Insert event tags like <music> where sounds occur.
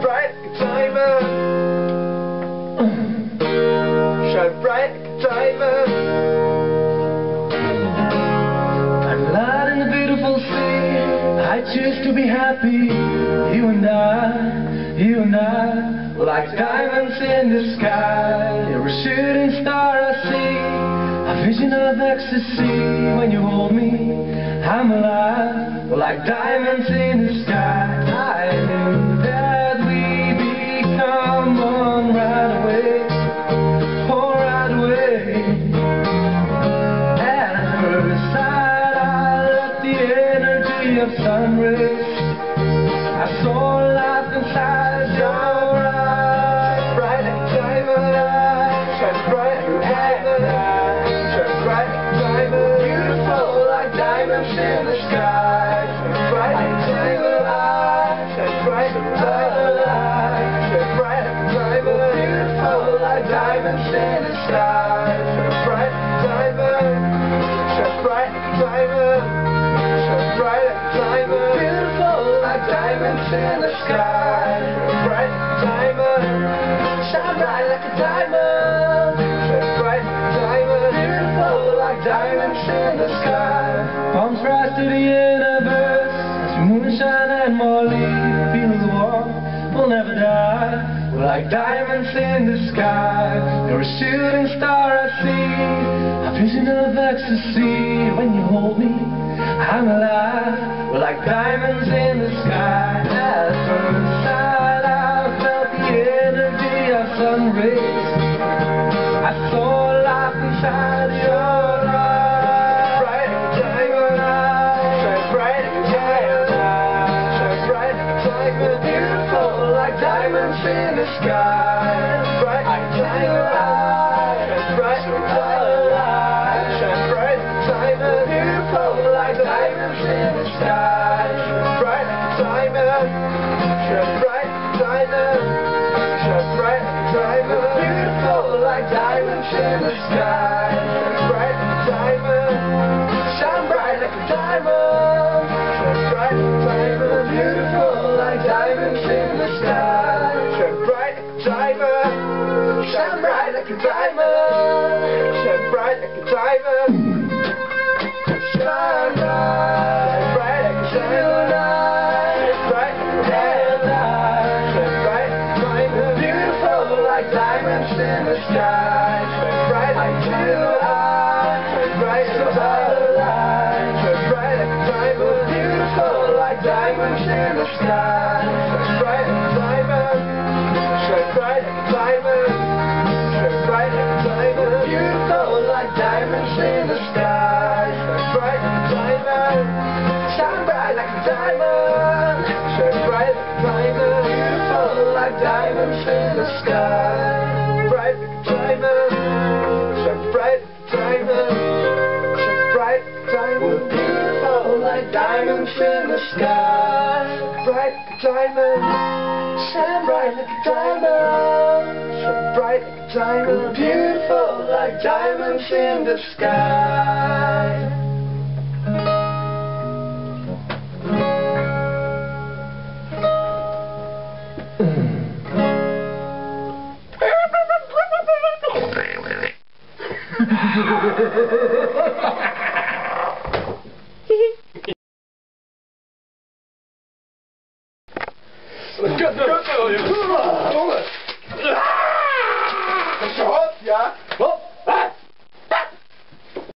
Bright like a diamond. Shine bright like a diamond. I'm light in the beautiful sea. I choose to be happy. You and I, you and I, like diamonds in the sky. You're a shooting star I see. A vision of ecstasy when you hold me. I'm alive, like diamonds in the sky. Energy of sun rays. I saw life in the sky. Bright. Shine bright like a diamond. Bright like diamonds in the sky. Palms rise to the universe as the moon shine and Molly feels warm. We'll never die. We're like diamonds in the sky. You're a shooting star I see. A vision of ecstasy when you hold me. I'm alive. We're like diamonds I saw life inside your eyes. Bright diamond. Shine bright a diamond. Shine bright diamond. Beautiful like diamonds in the sky. Bright a diamond. Shine bright diamond. Shine bright diamond. Beautiful like diamonds in the sky. Shine bright diamond. Shine bright like like diamonds in the sky. Bright like diamond. Shine bright like a diamond. Beautiful like diamonds in the sky. Shine bright like a diamond. Shine bright like a diamond. Diamonds in the sky. Bright. Bright bright. Beautiful like diamonds in the sky. Bright. Shine bright like diamond. Shine bright like diamond. Beautiful like diamonds in the sky. Shine bright like diamond. Shine bright like a diamond. Bright. Beautiful like diamonds in the sky. In the sky. Bright like a diamond. Shine bright like a diamond. Shine bright like a diamond. Beautiful like diamonds in the sky. <laughs> <laughs> 그렇게어啊쁘구走?